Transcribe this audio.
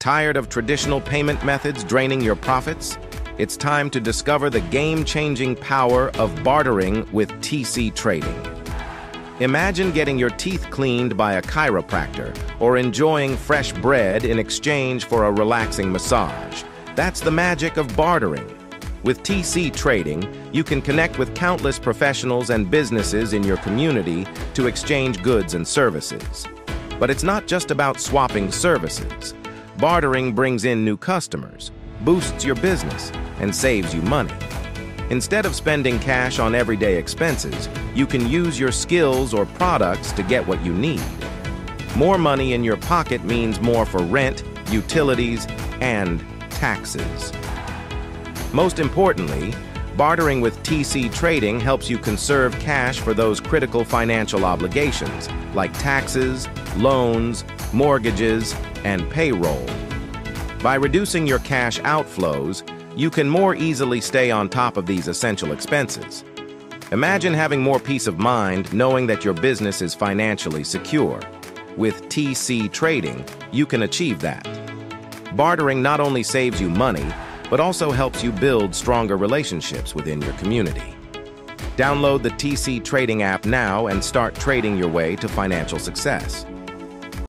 Tired of traditional payment methods draining your profits? It's time to discover the game-changing power of bartering with TC Trading. Imagine getting your teeth cleaned by a chiropractor or enjoying fresh bread in exchange for a relaxing massage. That's the magic of bartering. With TC Trading, you can connect with countless professionals and businesses in your community to exchange goods and services. But it's not just about swapping services. Bartering brings in new customers, boosts your business, and saves you money. Instead of spending cash on everyday expenses, you can use your skills or products to get what you need. More money in your pocket means more for rent, utilities, and taxes. Most importantly, bartering with TC Trading helps you conserve cash for those critical financial obligations, like taxes, loans, mortgages, and payroll. By reducing your cash outflows, you can more easily stay on top of these essential expenses. Imagine having more peace of mind knowing that your business is financially secure. With TC Trading, you can achieve that. Bartering not only saves you money, but also helps you build stronger relationships within your community. Download the TC Trading app now and start trading your way to financial success.